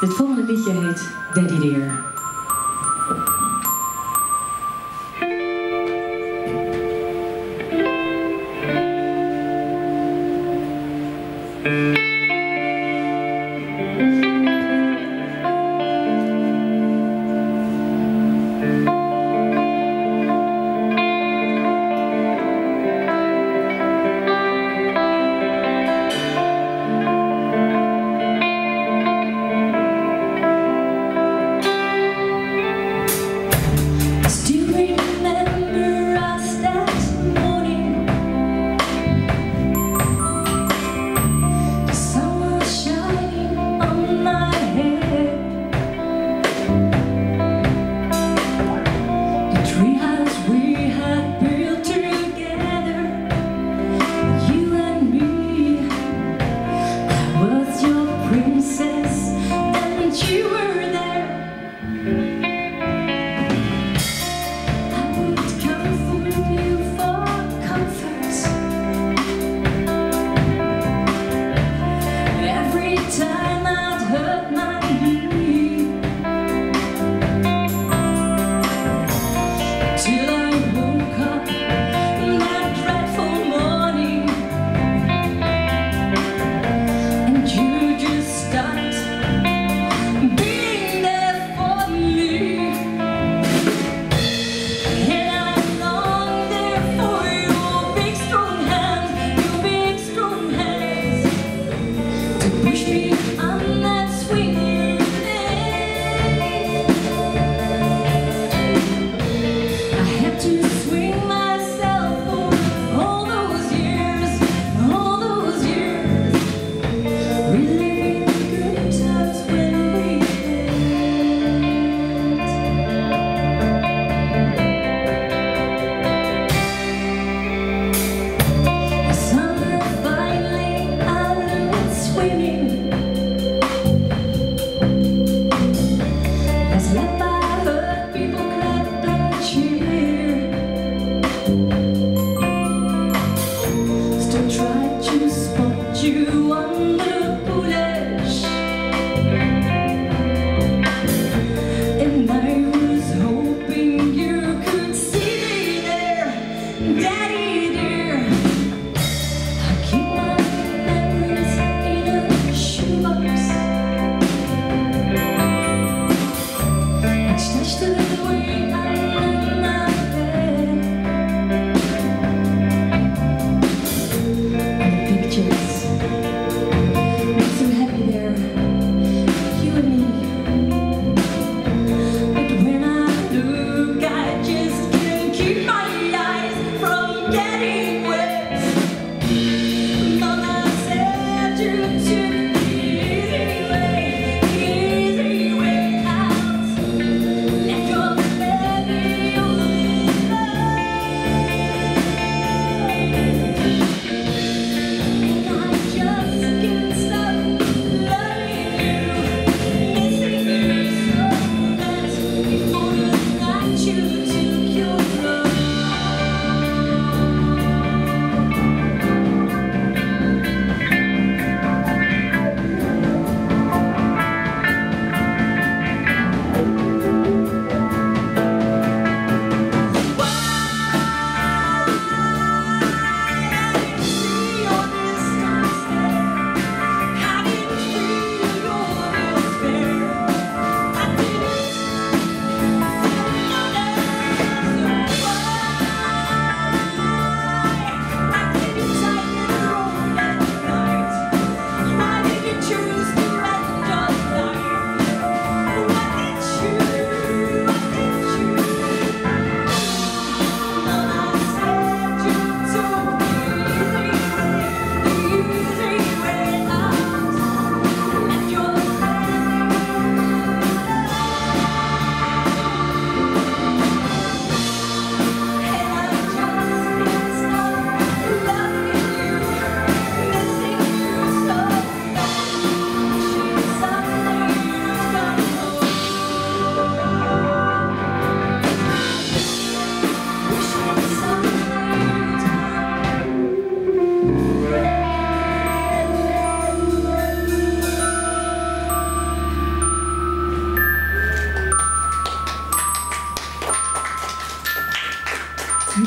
Dit volgende liedje heet Daddy. Still try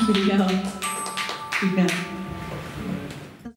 Obrigada. Obrigada.